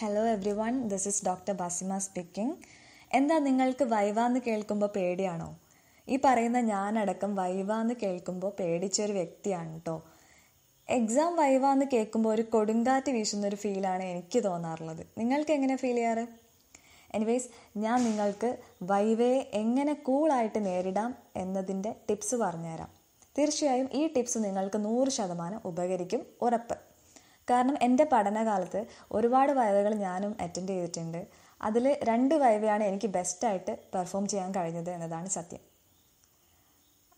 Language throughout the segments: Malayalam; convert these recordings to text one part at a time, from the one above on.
Hello everyone this is doctor Basima speaking എന്താ നിങ്ങൾക്ക് വൈവ എന്ന് കേൾക്കുമ്പോൾ പേടിയാണോ? ഈ പറയുന്ന ഞാനടക്കം വൈവാന്ന് കേൾക്കുമ്പോൾ പേടിച്ചൊരു വ്യക്തിയാണ് കേട്ടോ എക്സാം വൈവ എന്ന് കേൾക്കുമ്പോൾ ഒരു കൊടുങ്കാറ്റ് വീശുന്ന ഒരു ഫീലാണ് എനിക്ക് തോന്നാറുള്ളത്. നിങ്ങൾക്ക് എങ്ങനെ ഫീൽ ചെയ്യാറ്? എനിവേസ് ഞാൻ നിങ്ങൾക്ക് വൈവയെ എങ്ങനെ കൂളായിട്ട് നേരിടാം എന്നതിന്റെ ടിപ്സ് പറഞ്ഞുതരാം. തീർച്ചയായും ഈ ടിപ്സ് നിങ്ങൾക്ക് നൂറ് ശതമാനം ഉപകരിക്കും ഉറപ്പ്. കാരണം എന്റെ പഠനകാലത്ത് ഒരുപാട് വൈവകൾ ഞാനും അറ്റൻഡ് ചെയ്തിട്ടുണ്ട്. അതിൽ രണ്ട് വയവയാണ് എനിക്ക് ബെസ്റ്റായിട്ട് പെർഫോം ചെയ്യാൻ കഴിഞ്ഞത് എന്നതാണ് സത്യം.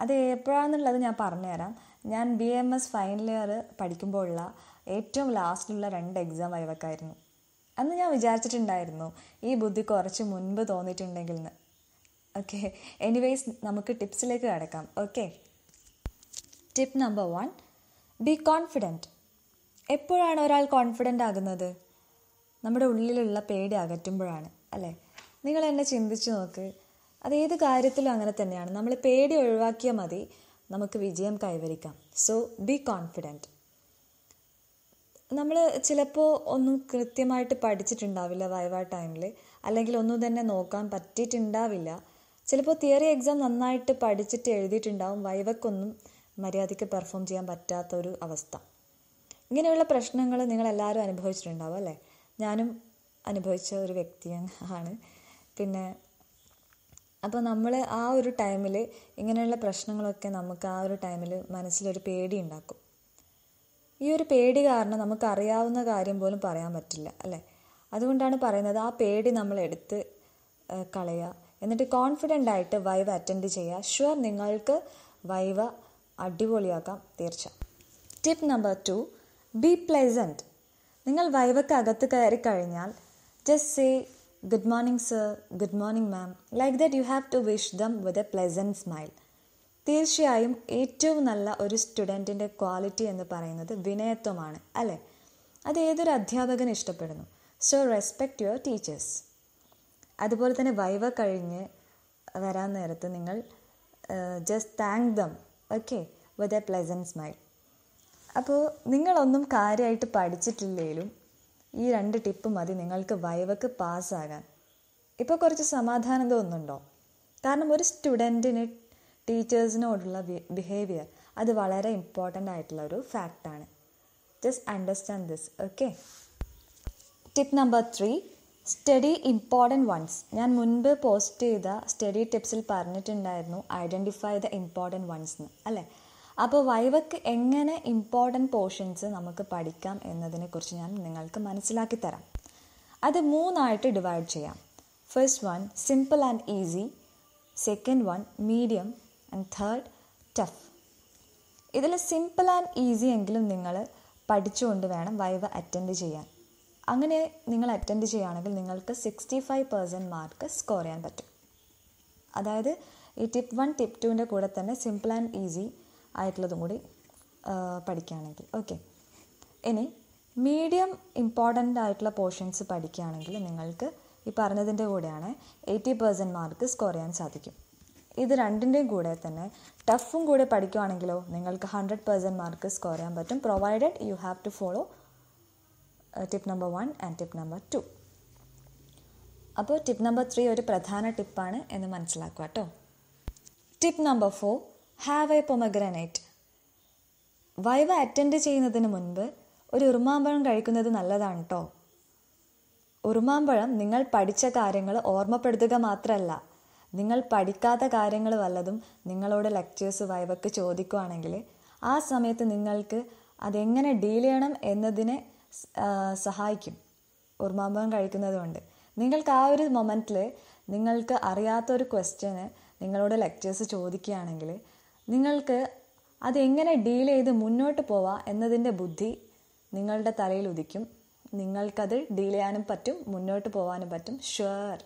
അത് എപ്പോഴാണെന്നുള്ളത് ഞാൻ പറഞ്ഞുതരാം. ഞാൻ B M S final year പഠിക്കുമ്പോഴുള്ള ഏറ്റവും ലാസ്റ്റിലുള്ള രണ്ട് എക്സാം വൈവക്കായിരുന്നു അന്ന് ഞാൻ വിചാരിച്ചിട്ടുണ്ടായിരുന്നു ഈ ബുദ്ധി കുറച്ച് മുൻപ് തോന്നിയിട്ടുണ്ടെങ്കിൽ എന്ന് ഓക്കെ എനിവേസ് നമുക്ക് ടിപ്സിലേക്ക് കിടക്കാം. Okay tip number one be confident എപ്പോഴാണ് ഒരാൾ കോൺഫിഡന്റ് ആകുന്നത്? നമ്മുടെ ഉള്ളിലുള്ള പേടി അകറ്റുമ്പോഴാണ് അല്ലേ? നിങ്ങൾ എന്നെ ചിന്തിച്ചു നോക്ക്. അത് ഏത് കാര്യത്തിലും അങ്ങനെ തന്നെയാണ്. നമ്മൾ പേടി ഒഴിവാക്കിയാൽ മതി. നമുക്ക് വിജയം കൈവരിക്കാം. സോ ബി കോൺഫിഡന്റ് നമ്മൾ ചിലപ്പോൾ ഒന്നും കൃത്യമായിട്ട് പഠിച്ചിട്ടുണ്ടാവില്ല വൈവ ടൈമിൽ അല്ലെങ്കിൽ ഒന്നും തന്നെ നോക്കാൻ പറ്റിയിട്ടുണ്ടാവില്ല. ചിലപ്പോൾ തിയറി എക്സാം നന്നായിട്ട് പഠിച്ചിട്ട് എഴുതിയിട്ടുണ്ടാവും. വൈവക്കൊന്നും മര്യാദയ്ക്ക് പെർഫോം ചെയ്യാൻ പറ്റാത്ത ഒരു അവസ്ഥ. ഇങ്ങനെയുള്ള പ്രശ്നങ്ങൾ നിങ്ങളെല്ലാവരും അനുഭവിച്ചിട്ടുണ്ടാവും അല്ലേ? ഞാനും അനുഭവിച്ച ഒരു വ്യക്തിയാണ് പിന്നെ അപ്പോൾ നമ്മൾ ആ ഒരു ടൈമിൽ ഇങ്ങനെയുള്ള പ്രശ്നങ്ങളൊക്കെ നമുക്ക് ആ ഒരു ടൈമിൽ മനസ്സിലൊരു പേടി ഉണ്ടാക്കും. ഈ ഒരു പേടി കാരണം നമുക്ക് അറിയാവുന്ന കാര്യം പോലും പറയാൻ പറ്റില്ല അല്ലേ? അതുകൊണ്ടാണ് പറയുന്നത് ആ പേടി നമ്മൾ എടുത്ത് കളയുക. എന്നിട്ട് കോൺഫിഡന്റ് ആയിട്ട് വൈവ അറ്റൻഡ് ചെയ്യുക. ഷുവർ നിങ്ങൾക്ക് വൈവ അടിപൊളിയാക്കാം. തീർച്ച tip number two be pleasant നിങ്ങൾ വൈവക്ക് അകത്ത് കയറി കഴിഞ്ഞാൽ just say good morning sir good morning ma'am like that you have to wish them with a pleasant smile തീർച്ചയായും ഏറ്റവും നല്ല ഒരു സ്റ്റുഡന്റിന്റെ ക്വാളിറ്റി എന്ന് പറയുന്നത് വിനയത്വമാണ് അല്ലേ? അത് ഏതൊരു അധ്യാപകന് ഇഷ്ടപ്പെടുന്നു. സോ റെസ്പെക്റ്റ് യുവർ ടീച്ചേഴ്സ് അതുപോലെ തന്നെ വൈവ കഴിഞ്ഞ് വരാൻ നേരത്ത് നിങ്ങൾ just thank them okay with a pleasant smile അപ്പോൾ നിങ്ങളൊന്നും കാര്യമായിട്ട് പഠിച്ചിട്ടില്ലെങ്കിലും ഈ രണ്ട് ടിപ്പ് മതി നിങ്ങൾക്ക് വൈവക്ക് പാസ്സാകാൻ. ഇപ്പോൾ കുറച്ച് സമാധാനം തോന്നുന്നുണ്ടോ? കാരണം ഒരു സ്റ്റുഡന്റിന് ടീച്ചേഴ്സിനോടുള്ള ബിഹേവിയർ അത് വളരെ ഇമ്പോർട്ടന്റ് ആയിട്ടുള്ള ഒരു ഫാക്റ്റാണ് just understand this okay tip number three study important ones ഞാൻ മുൻപ് പോസ്റ്റ് ചെയ്ത സ്റ്റഡി ടിപ്സിൽ പറഞ്ഞിട്ടുണ്ടായിരുന്നു ഐഡന്റിഫൈ ദ ഇമ്പോർട്ടന്റ് വൺസ് എന്ന് അല്ലേ? അപ്പോൾ വൈവക്ക് എങ്ങനെ ഇമ്പോർട്ടന്റ് പോർഷൻസ് നമുക്ക് പഠിക്കാം എന്നതിനെക്കുറിച്ച് ഞാൻ നിങ്ങൾക്ക് മനസ്സിലാക്കി തരാം. അത് മൂന്നായിട്ട് ഡിവൈഡ് ചെയ്യാം. First one simple and easy second one medium and third tough ഇതിൽ സിമ്പിൾ ആൻഡ് ഈസി എങ്കിലും നിങ്ങൾ പഠിച്ചുകൊണ്ട് വേണം വൈവ അറ്റൻഡ് ചെയ്യാൻ. അങ്ങനെ നിങ്ങൾ അറ്റൻഡ് ചെയ്യുകയാണെങ്കിൽ നിങ്ങൾക്ക് sixty five percent mark score ചെയ്യാൻ പറ്റും. അതായത് ഈ ടിപ്പ് വൺ ടിപ്പ് ടുവിന്റെ കൂടെ തന്നെ സിമ്പിൾ ആൻഡ് ഈസി ആയിട്ടുള്ളതും കൂടി പഠിക്കുകയാണെങ്കിൽ. ഓക്കെ ഇനി മീഡിയം ഇമ്പോർട്ടന്റ് ആയിട്ടുള്ള പോർഷൻസ് പഠിക്കുകയാണെങ്കിൽ നിങ്ങൾക്ക് ഈ പറഞ്ഞതിന്റെ കൂടെയാണ് എയ്റ്റി പെർസെന്റ് മാർക്ക് സ്കോർ ചെയ്യാൻ സാധിക്കും. ഇത് രണ്ടിന്റെയും കൂടെ തന്നെ ടഫും കൂടെ പഠിക്കുകയാണെങ്കിലോ നിങ്ങൾക്ക് ഹൺഡ്രഡ് പെർസെന്റ് മാർക്ക് സ്കോർ ചെയ്യാൻ പറ്റും provided you have to follow tip number one and tip number two അപ്പോൾ ടിപ്പ് നമ്പർ ത്രീ ഒരു പ്രധാന ടിപ്പാണ് എന്ന് മനസ്സിലാക്കുക കേട്ടോ. Tip number four have a pomegranate viva attend ചെയ്യുന്നതിന് മുൻപ് ഒരു ഉറുമാമ്പഴം കഴിക്കുന്നത് നല്ലതാണ് കേട്ടോ ഉറുമാമ്പഴം നിങ്ങൾ പഠിച്ച കാര്യങ്ങൾ ഓർമ്മപ്പെടുത്തുക മാത്രമല്ല നിങ്ങൾ പഠിക്കാത്ത കാര്യങ്ങൾ വല്ലതും നിങ്ങളോട് ലെക്ചേഴ്സ് വൈവക്ക് ചോദിക്കുകയാണെങ്കിൽ ആ സമയത്ത് നിങ്ങൾക്ക് അതെങ്ങനെ ഡീൽ ചെയ്യണം എന്നതിനെ സഹായിക്കും. ഉറുമാമ്പഴം കഴിക്കുന്നത് കൊണ്ട്. നിങ്ങൾക്ക് ആ ഒരു മൊമെന്റിൽ നിങ്ങൾക്ക് അറിയാത്ത ഒരു ക്വസ്റ്റ്യന് നിങ്ങളോട് ലെക്ചേഴ്സ് ചോദിക്കുകയാണെങ്കിൽ നിങ്ങൾക്ക് അതെങ്ങനെ ഡീൽ ചെയ്ത് മുന്നോട്ട് പോവാം എന്നതിന്റെ ബുദ്ധി നിങ്ങളുടെ തലയിൽ ഉദിക്കും. നിങ്ങൾക്കത് ഡീൽ ചെയ്യാനും പറ്റും മുന്നോട്ട് പോകാനും പറ്റും. ഷുവർ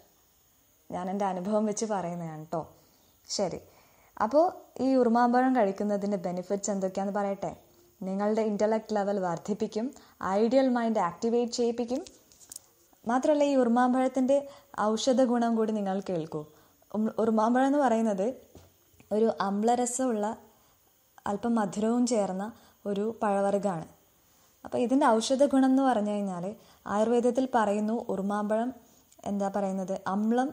ഞാൻ എന്റെ അനുഭവം വെച്ച് പറയുന്നതാണ് കേട്ടോ. ശരി. അപ്പോൾ ഈ ഉറുമാമ്പഴം കഴിക്കുന്നതിന്റെ ബെനിഫിറ്റ്സ് എന്തൊക്കെയാണെന്ന് പറയട്ടെ? നിങ്ങളുടെ ഇന്റലക്ട് ലെവൽ വർദ്ധിപ്പിക്കും ഐഡിയൽ മൈൻഡ് ആക്ടിവേറ്റ് ചെയ്യിപ്പിക്കും. മാത്രമല്ല ഈ ഉറുമാമ്പഴത്തിന്റെ ഔഷധ ഗുണം കൂടി നിങ്ങൾ കേൾക്കൂ. ഉറുമാമ്പഴം എന്ന് പറയുന്നത് ഒരു അമ്ലരസമുള്ള അല്പം മധുരവും ചേർന്ന ഒരു പഴവർഗമാണ് അപ്പോൾ ഇതിന്റെ ഔഷധ ഗുണം എന്ന് പറഞ്ഞു കഴിഞ്ഞാൽ ആയുർവേദത്തിൽ പറയുന്നു ഉറുമാമ്പഴം എന്താ പറയുന്നത് അമ്ലം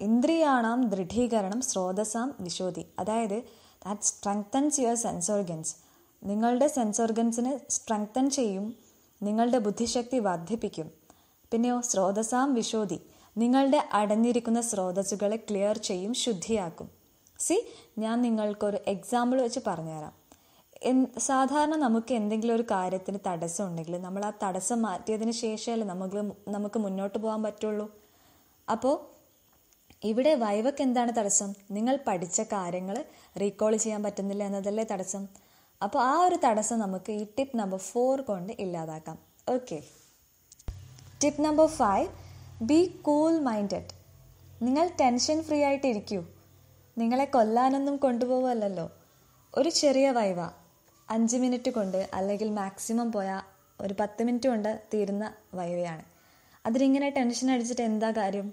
ഇന്ദ്രിയാണാം ദൃഢീകരണം സ്രോതസാം വിശോധി. അതായത് that strengthens your sense organs നിങ്ങളുടെ സെൻസ് ഓർഗൻസിനെ സ്ട്രെങ്തൻ ചെയ്യും നിങ്ങളുടെ ബുദ്ധിശക്തി വർദ്ധിപ്പിക്കും. പിന്നെയോ സ്രോതസാം വിശോധി. നിങ്ങളുടെ അടഞ്ഞിരിക്കുന്ന സ്രോതസ്സുകളെ ക്ലിയർ ചെയ്യും ശുദ്ധിയാക്കും. സി ഞാൻ നിങ്ങൾക്കൊരു എക്സാമ്പിൾ വെച്ച് പറഞ്ഞുതരാം. സാധാരണ നമുക്ക് എന്തെങ്കിലും ഒരു കാര്യത്തിന് തടസ്സം ഉണ്ടെങ്കിൽ നമ്മൾ ആ തടസ്സം മാറ്റിയതിന് ശേഷമല്ലേ നമുക്ക് നമുക്ക് മുന്നോട്ട് പോകാൻ പറ്റുള്ളൂ. അപ്പോൾ ഇവിടെ വൈവക്ക് എന്താണ് തടസ്സം? നിങ്ങൾ പഠിച്ച കാര്യങ്ങൾ റീകോൾ ചെയ്യാൻ പറ്റുന്നില്ല എന്നതല്ലേ തടസ്സം. അപ്പോൾ ആ ഒരു തടസ്സം നമുക്ക് ഈ ടിപ്പ് നമ്പർ ഫോർ കൊണ്ട് ഇല്ലാതാക്കാം. Okay tip number five be cool minded നിങ്ങൾ ടെൻഷൻ ഫ്രീ ആയിട്ട് ഇരിക്കൂ നിങ്ങളെ കൊല്ലാനൊന്നും കൊണ്ടുപോവല്ലോ ഒരു ചെറിയ വൈവ. അഞ്ച് മിനിറ്റ് കൊണ്ട് അല്ലെങ്കിൽ മാക്സിമം പോയാൽ ഒരു പത്ത് മിനിറ്റ് കൊണ്ട് തീരുന്ന വൈവയാണ്. അതിനിങ്ങനെ ടെൻഷൻ അടിച്ചിട്ട് എന്താ കാര്യം?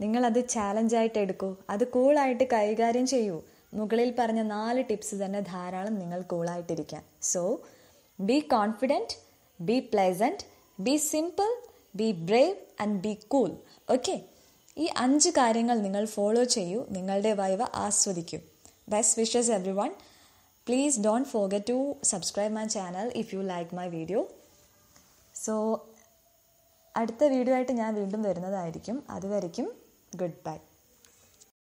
നിങ്ങളത് ചാലഞ്ചായിട്ട് എടുക്കൂ. അത് കൂളായിട്ട് കൈകാര്യം ചെയ്യൂ. മുകളിൽ പറഞ്ഞ നാല് ടിപ്സ് തന്നെ ധാരാളം നിങ്ങൾ കൂളായിട്ടിരിക്കാൻ so be confident be pleasant be simple be brave and be cool okay ഈ അഞ്ച് കാര്യങ്ങൾ നിങ്ങൾ ഫോളോ ചെയ്യൂ നിങ്ങളുടെ വൈവ ആസ്വദിക്കൂ. Best wishes everyone please don't forget to subscribe my channel if you like my video so അടുത്ത വീഡിയോ ആയിട്ട് ഞാൻ വീണ്ടും വരുന്നതായിരിക്കും. അതുവരയ്ക്കും ഗുഡ് ബൈ